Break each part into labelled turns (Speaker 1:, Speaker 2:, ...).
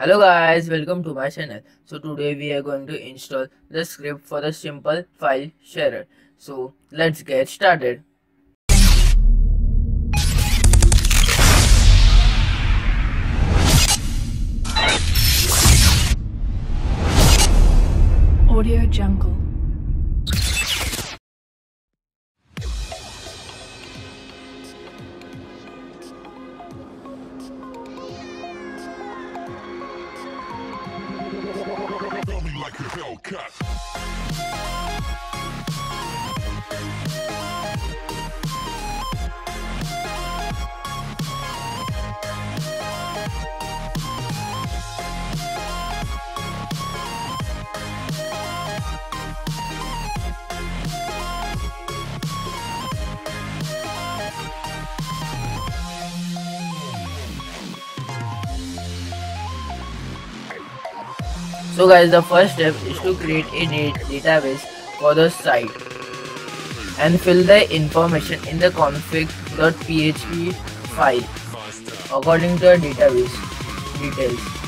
Speaker 1: Hello guys, welcome to my channel. So today we are going to install the script for the simple file sharer. So let's get started.
Speaker 2: Audio Jungle.
Speaker 1: So guys, the first step is to create a da- database for the site and fill the information in the config.php file according to the database details.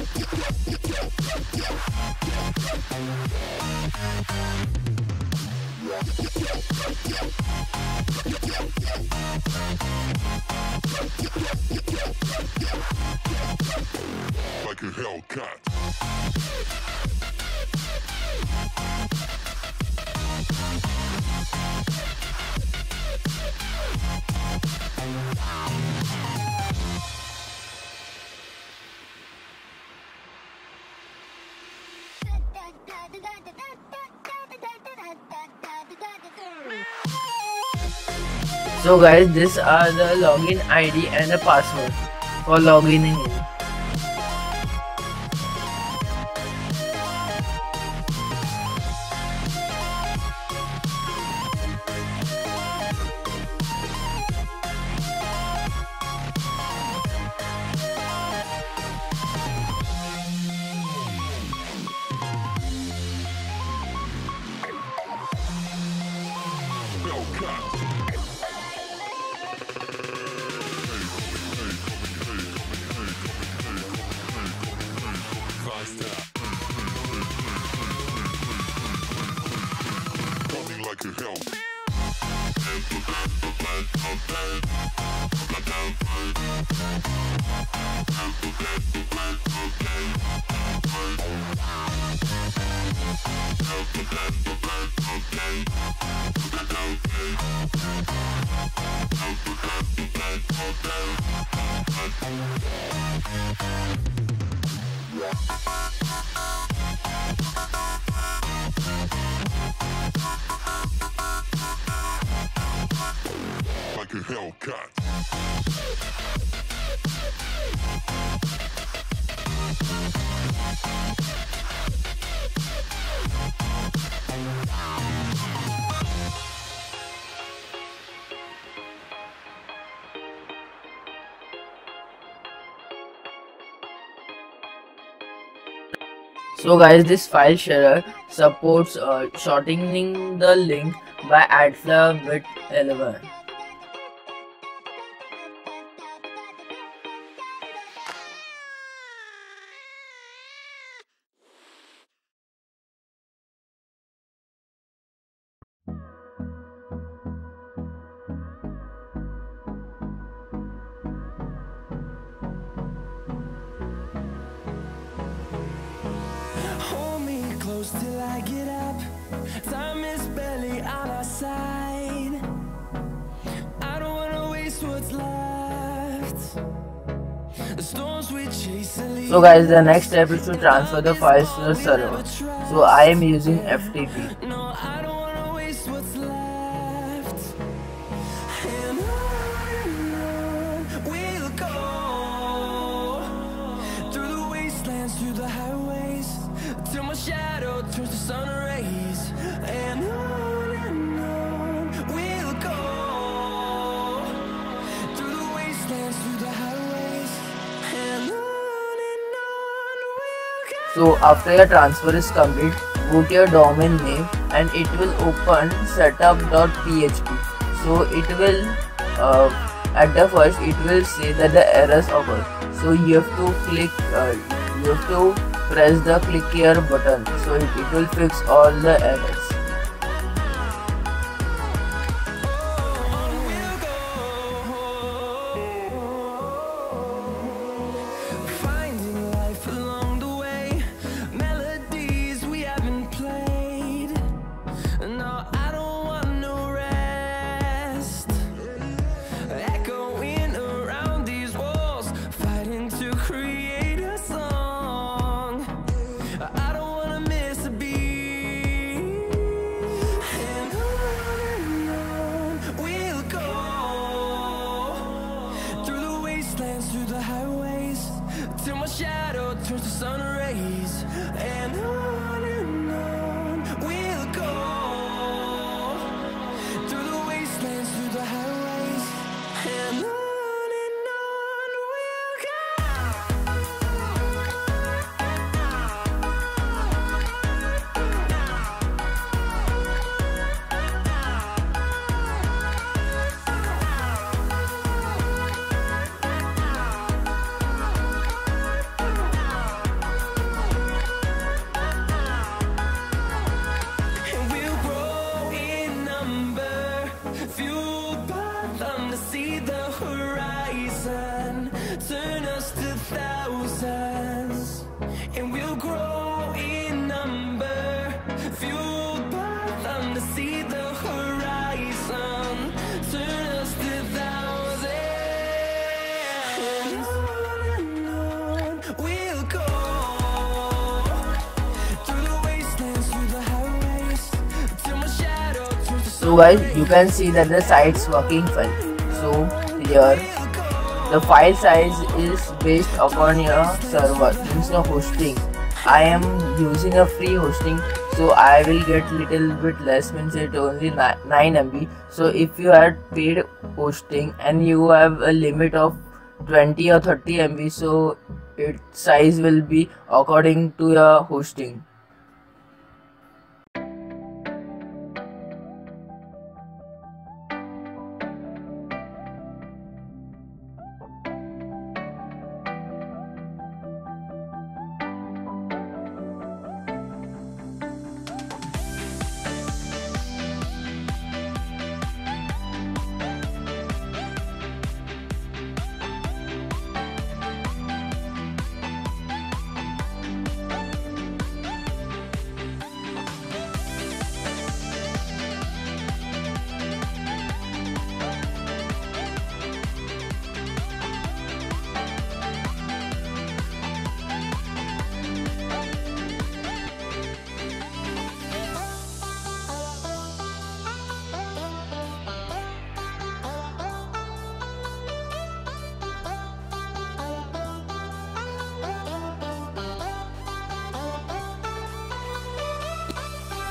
Speaker 3: Like a Hellcat.
Speaker 1: So guys, these are the login ID and the password for logging in.
Speaker 3: Like Hellcat.
Speaker 1: So guys, this file sharer supports uh, shortening the link by AddFlower with 11.
Speaker 4: Close till I get up. Time is barely on our side. I don't wanna waste what's left. The storms we chase
Speaker 1: So guys, the next step is to transfer the files to the server. So I am using FTP.
Speaker 4: sun rays and
Speaker 1: so after your transfer is complete go to your domain name and it will open setup.php so it will uh, at the first it will say that the errors occur so you have to click uh, you have to press the click here button so it, will fix all the errors.
Speaker 4: Turns to sun rays.
Speaker 1: So guys you can see that the site's working fine. So here the file size is based upon your server means your hosting. I am using a free hosting so I will get little bit less means it only 9 MB. So if you had paid hosting and you have a limit of 20 or 30 MB so its size will be according to your hosting.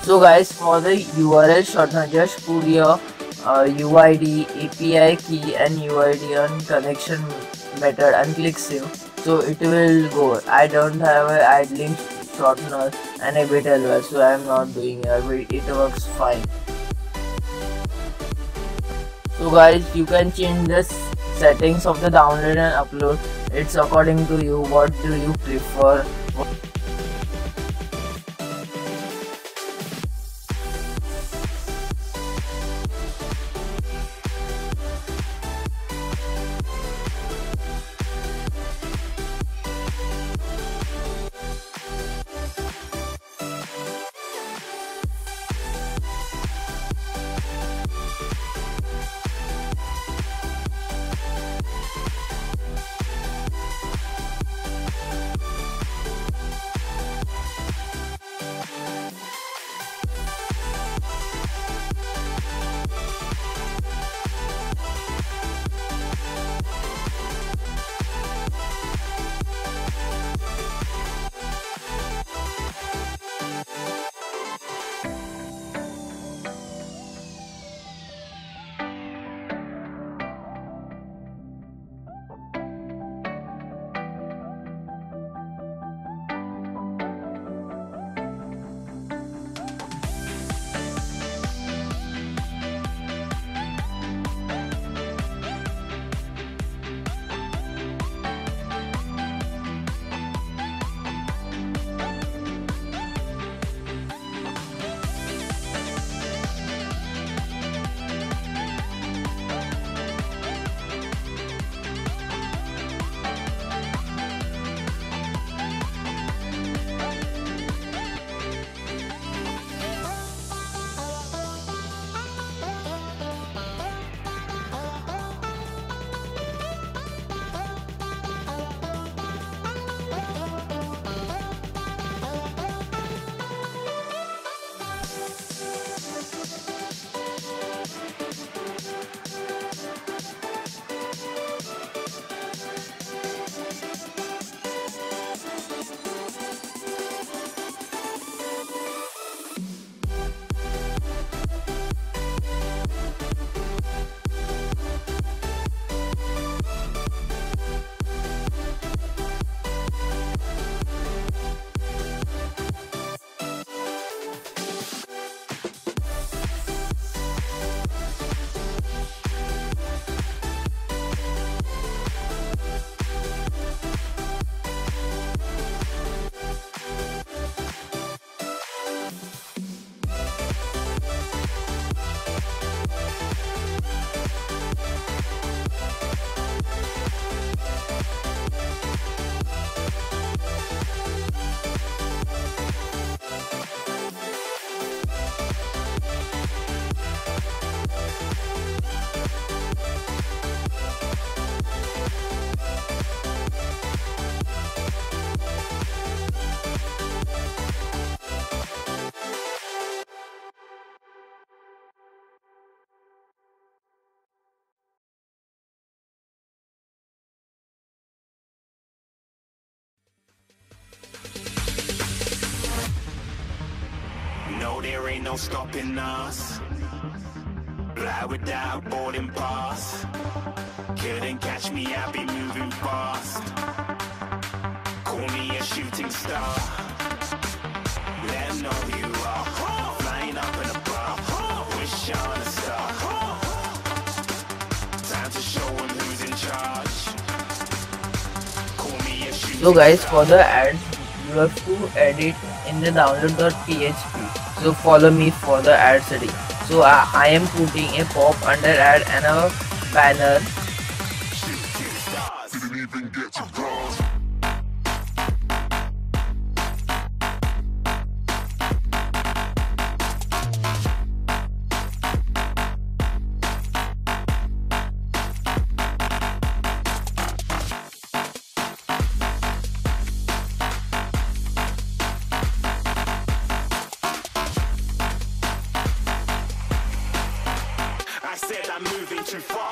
Speaker 1: So guys, for the URL shortener, just put your uh, UID, API key and UID on connection method and click save. So it will go. I don't have a add link shortener and a bit well, so I am not doing it. It works fine. So guys, you can change the settings of the download and upload. It's according to you. What do you prefer?
Speaker 2: No stopping us. Fly without boarding pass. Couldn't catch me, I'll be moving fast. Call me a shooting star. Let know who you are. Flying up in a bar. Wish on a star. Time to show who's in charge. Call me a shooting
Speaker 1: So guys for the ads you have to edit in the download.php. So follow me for the ad setting. So I, I am putting a pop under ad and a banner
Speaker 2: Moving too far.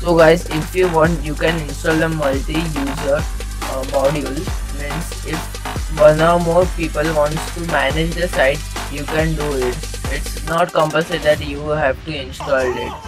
Speaker 1: So guys, if you want, you can install a multi-user uh, module. Means if one or more people wants to manage the site, you can do it. It's not compulsory that you have to install it.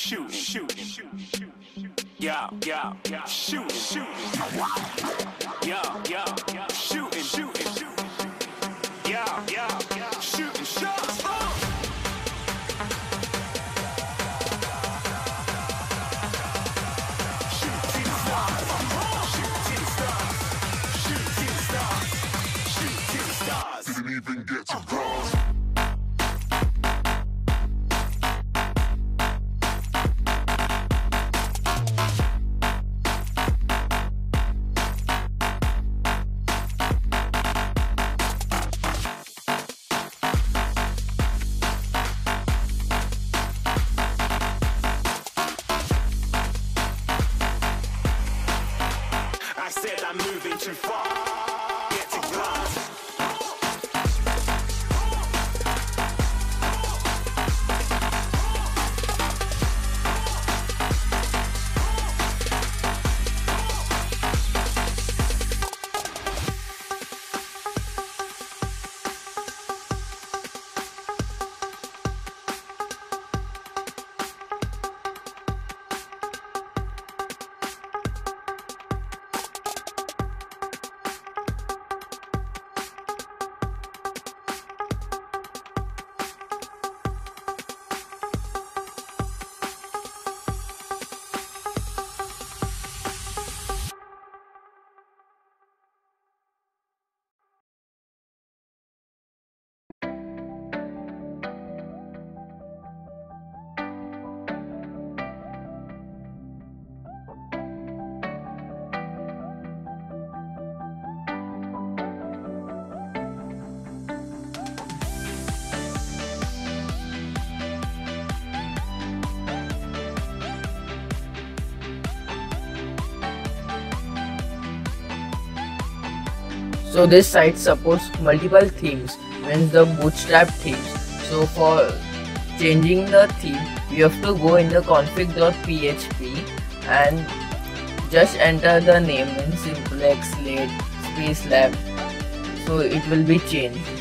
Speaker 2: Shooting, shooting, shooting. Yeah, yeah, yeah, shooting, shooting. Yeah, yeah, shooting, shooting. Yeah, yeah, shooting shots. Shooting stars,
Speaker 1: So this site supports multiple themes, means the bootstrap themes. So for changing the theme, you have to go in the config.php and just enter the name in simplex late space lab. So it will be changed.